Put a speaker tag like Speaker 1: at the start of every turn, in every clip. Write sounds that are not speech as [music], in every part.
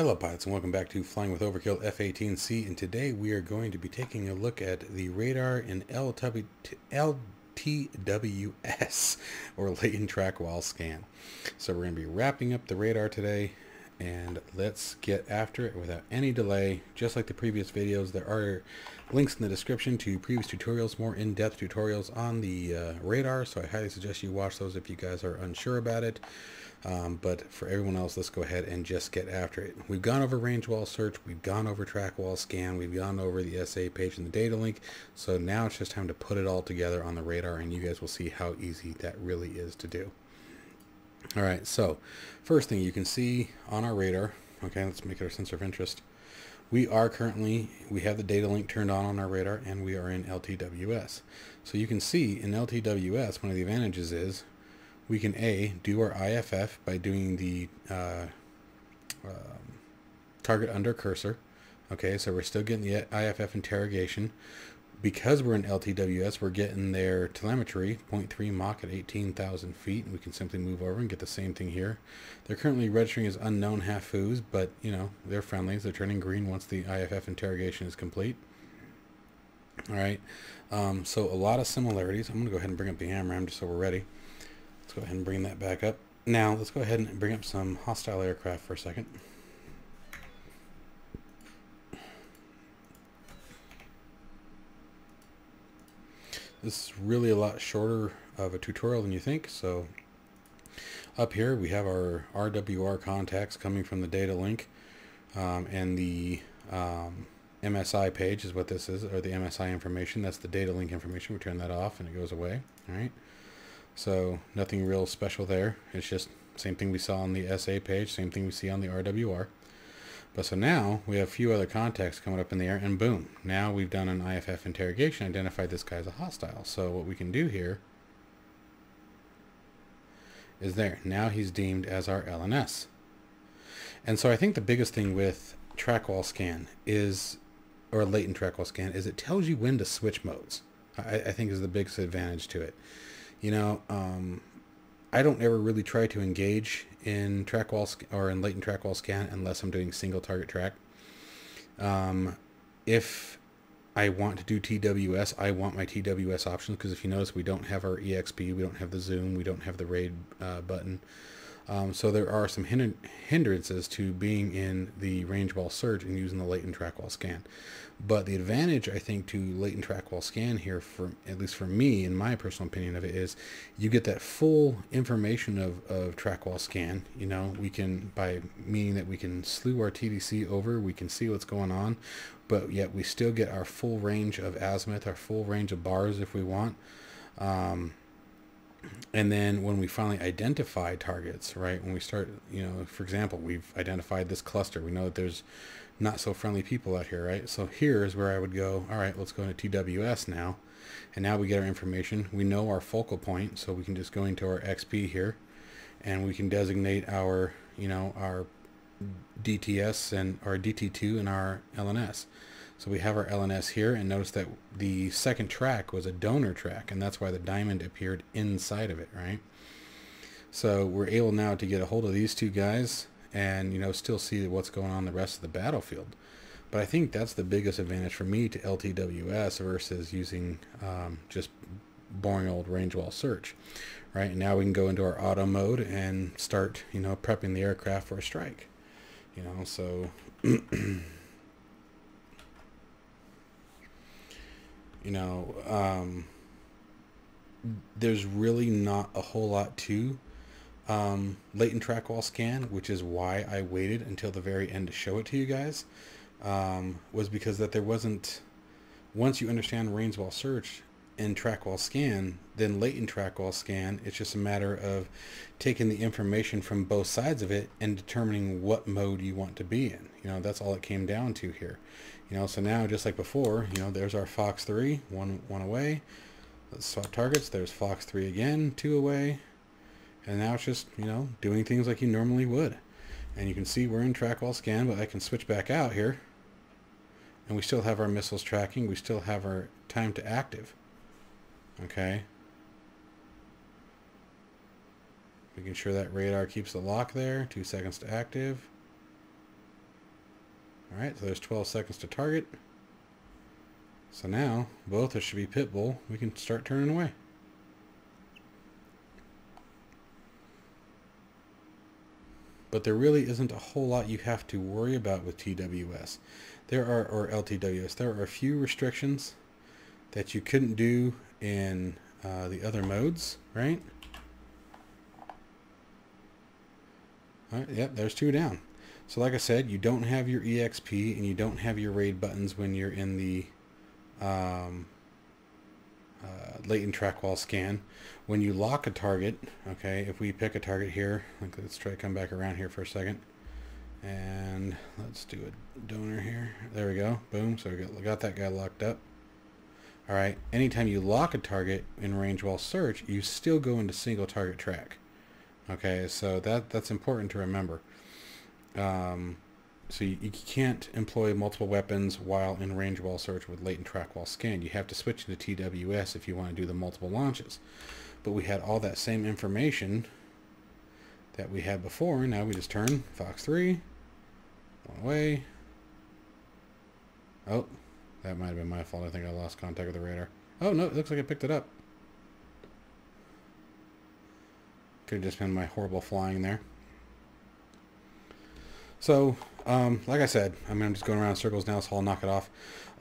Speaker 1: Hello pilots and welcome back to Flying with Overkill F-18C and today we are going to be taking a look at the radar in LTWS [laughs] or latent track while scan. So we're going to be wrapping up the radar today and let's get after it without any delay. Just like the previous videos there are links in the description to previous tutorials, more in-depth tutorials on the uh, radar so I highly suggest you watch those if you guys are unsure about it. Um, but for everyone else, let's go ahead and just get after it. We've gone over range while search, we've gone over track while scan, we've gone over the SA page and the data link. So now it's just time to put it all together on the radar and you guys will see how easy that really is to do. All right, so first thing you can see on our radar, okay, let's make it our sensor of interest. We are currently, we have the data link turned on on our radar and we are in LTWS. So you can see in LTWS, one of the advantages is we can A, do our IFF by doing the uh, um, target under cursor. Okay, so we're still getting the IFF interrogation. Because we're in LTWS, we're getting their telemetry, 0.3 Mach at 18,000 feet. We can simply move over and get the same thing here. They're currently registering as unknown HAFUs, but, you know, they're friendlies. They're turning green once the IFF interrogation is complete. All right, um, so a lot of similarities. I'm going to go ahead and bring up the AMRAAM just so we're ready. Let's go ahead and bring that back up. Now, let's go ahead and bring up some hostile aircraft for a second. This is really a lot shorter of a tutorial than you think, so up here we have our RWR contacts coming from the data link um, and the um, MSI page is what this is, or the MSI information. That's the data link information. We turn that off and it goes away. All right. So nothing real special there. It's just same thing we saw on the SA page, same thing we see on the RWR. But so now we have a few other contacts coming up in the air and boom, now we've done an IFF interrogation, identified this guy as a hostile. So what we can do here is there. Now he's deemed as our LNS. And so I think the biggest thing with track while scan is, or latent track while scan, is it tells you when to switch modes. I, I think is the biggest advantage to it. You know, um, I don't ever really try to engage in track while or in latent track while scan unless I'm doing single target track. Um, if I want to do TWS, I want my TWS options because if you notice, we don't have our EXP, we don't have the zoom, we don't have the RAID uh, button. Um, so there are some hindrances to being in the range while search and using the latent track while scan. But the advantage, I think, to latent track while scan here, for at least for me, in my personal opinion of it, is you get that full information of, of track while scan. You know, we can, by meaning that we can slew our TDC over, we can see what's going on, but yet we still get our full range of azimuth, our full range of bars if we want. Um, and then when we finally identify targets, right, when we start, you know, for example, we've identified this cluster. We know that there's not so friendly people out here, right? So here is where I would go, all right, let's go into TWS now. And now we get our information. We know our focal point, so we can just go into our XP here and we can designate our, you know, our DTS and our DT2 and our LNS. So we have our LNS here and notice that the second track was a donor track and that's why the diamond appeared inside of it, right? So we're able now to get a hold of these two guys and, you know, still see what's going on the rest of the battlefield. But I think that's the biggest advantage for me to LTWS versus using um, just boring old range while search, right? Now we can go into our auto mode and start, you know, prepping the aircraft for a strike, you know, so... [clears throat] you know, um, there's really not a whole lot to um, latent track while scan, which is why I waited until the very end to show it to you guys, um, was because that there wasn't, once you understand range while search and track while scan, then latent track while scan, it's just a matter of taking the information from both sides of it and determining what mode you want to be in. You know, that's all it came down to here. You know, so now just like before, you know, there's our Fox 3, one, one away. Let's swap targets. There's Fox 3 again, two away. And now it's just, you know, doing things like you normally would. And you can see we're in track while scan, but I can switch back out here. And we still have our missiles tracking. We still have our time to active. Okay. Making sure that radar keeps the lock there. Two seconds to active. All right, so there's 12 seconds to target. So now, both of should be pit bull. We can start turning away. But there really isn't a whole lot you have to worry about with TWS. There are, or LTWS, there are a few restrictions that you couldn't do in uh, the other modes, right? All right, yep, there's two down. So like I said, you don't have your EXP and you don't have your raid buttons when you're in the um, uh, latent track while scan. When you lock a target, okay, if we pick a target here, like let's try to come back around here for a second. And let's do a donor here. There we go. Boom. So we got, got that guy locked up. All right. Anytime you lock a target in range while search, you still go into single target track. Okay. So that that's important to remember. Um, so you, you, can't employ multiple weapons while in range while search with latent track while scan. You have to switch into TWS if you want to do the multiple launches. But we had all that same information that we had before. Now we just turn Fox 3, one away. Oh, that might have been my fault. I think I lost contact with the radar. Oh, no, it looks like I picked it up. Could have just been my horrible flying there. So, um, like I said, I mean, I'm just going around circles now, so I'll knock it off.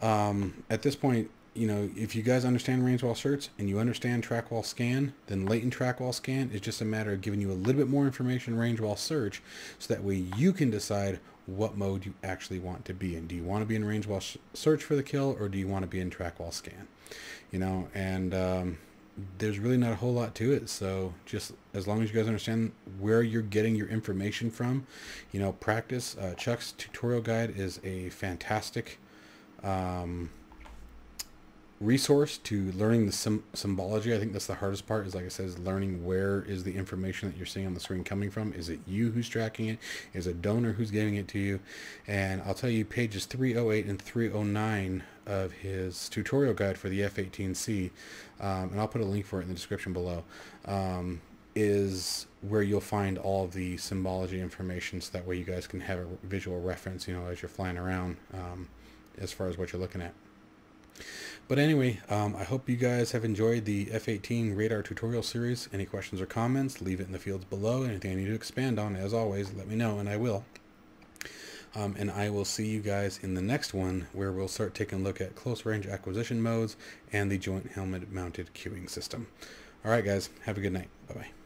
Speaker 1: Um, at this point, you know, if you guys understand range while search and you understand track while scan, then latent track while scan is just a matter of giving you a little bit more information range while search so that way you can decide what mode you actually want to be in. Do you want to be in range while search for the kill or do you want to be in track while scan? You know, and um, there's really not a whole lot to it. So just as long as you guys understand where you're getting your information from, you know, practice. Uh, Chuck's tutorial guide is a fantastic um, resource to learning the symbology. I think that's the hardest part is like I said, is learning where is the information that you're seeing on the screen coming from. Is it you who's tracking it? Is a donor who's giving it to you? And I'll tell you pages 308 and 309 of his tutorial guide for the F-18C, um, and I'll put a link for it in the description below, um, is where you'll find all of the symbology information so that way you guys can have a visual reference, you know, as you're flying around um, as far as what you're looking at. But anyway, um, I hope you guys have enjoyed the F-18 radar tutorial series. Any questions or comments, leave it in the fields below. Anything I need to expand on, as always, let me know and I will. Um, and I will see you guys in the next one where we'll start taking a look at close range acquisition modes and the joint helmet mounted cueing system. All right, guys, have a good night. Bye-bye.